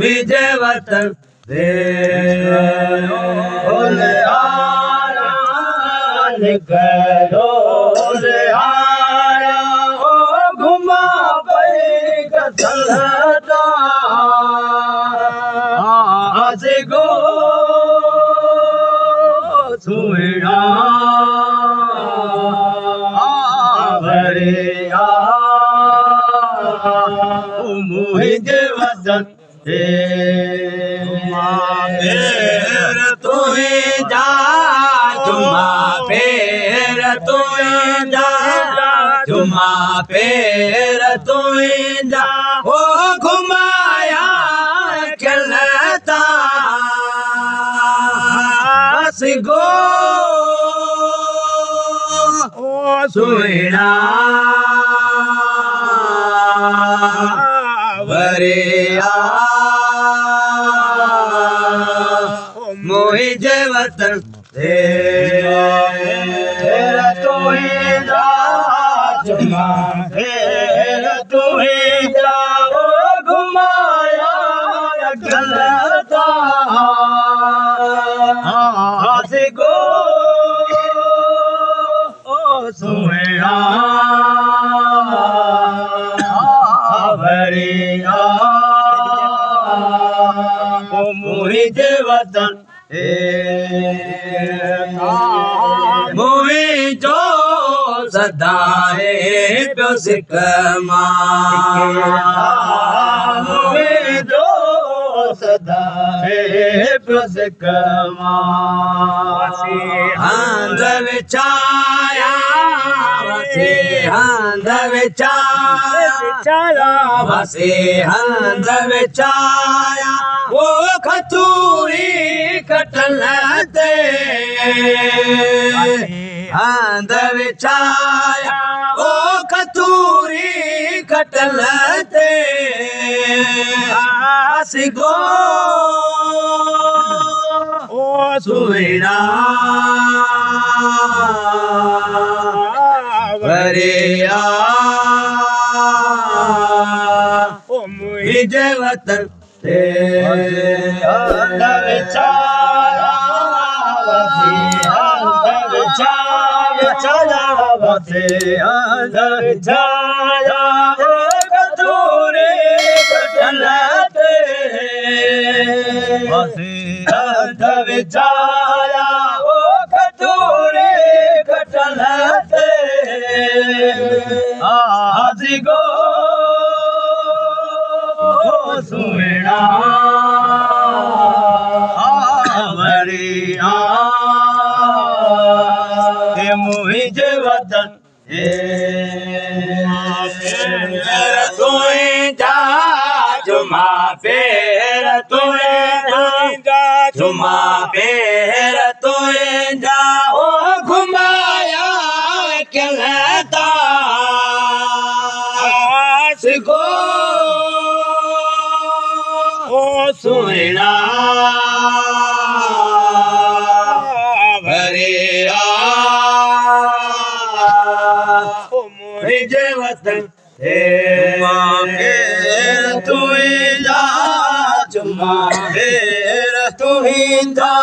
विजय वतन दे बोले वदन हे फेर तुहे जुमा फेर तुहे जुमा फेर तुहे ओ घुमाया चलता। सिगो ओ सुना वरिया। मोहि जा जुमा फेर तुहे जाओ घुमाया। गलता वतन मोहि जो सदा है पियो सिक मोहि जो सदा है पियो सिक हंध विचाया वसे हंध विचाया हंध विचाया वो खतूरी कटल ते हंध विचाया वो खतूरी कटल ते सिगो ओ सुना वरिया ओ मुझे वतन ते अंध विचारा अंध विचारा चला वसे अंध विचारा हे मुझे वतन हे तुए जा जुमा फेर तुए जा। जुमा फेर तुए जा ओ घुमाया सिगो भरिया ओ मुझे वतन हे तुई जा जुमा फेर तुई जा